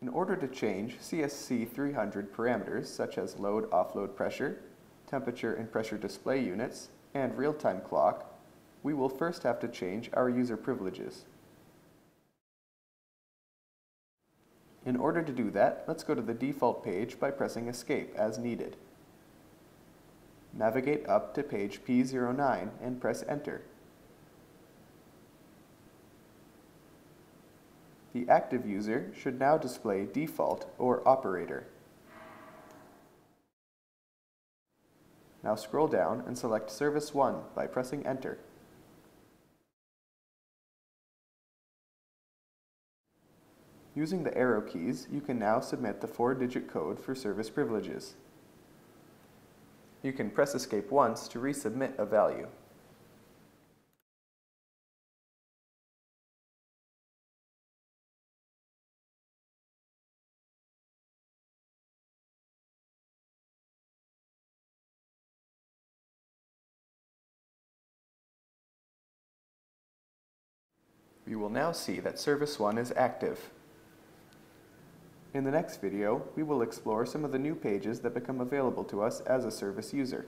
In order to change CSC 300 parameters such as load offload pressure, temperature and pressure display units, and real-time clock, we will first have to change our user privileges. In order to do that, let's go to the default page by pressing Escape as needed. Navigate up to page P09 and press Enter. The active user should now display Default or Operator. Now scroll down and select Service 1 by pressing Enter. Using the arrow keys, you can now submit the four-digit code for service privileges. You can press Escape once to resubmit a value. We will now see that Service 1 is active. In the next video, we will explore some of the new pages that become available to us as a service user.